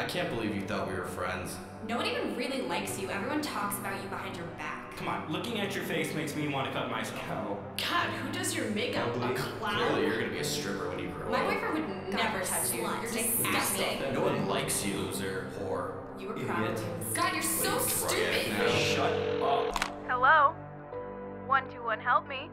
I can't believe you thought we were friends. No one even really likes you. Everyone talks about you behind your back. Come on, looking at your face makes me want to cut myself. God, who does your makeup? A Clearly, you're gonna be a stripper when you grow up. My boyfriend would never touch you. You're disgusting. No one likes you, loser, whore. You were Idiot. proud. God, you're so stupid. Shut up. Hello? 121, help me.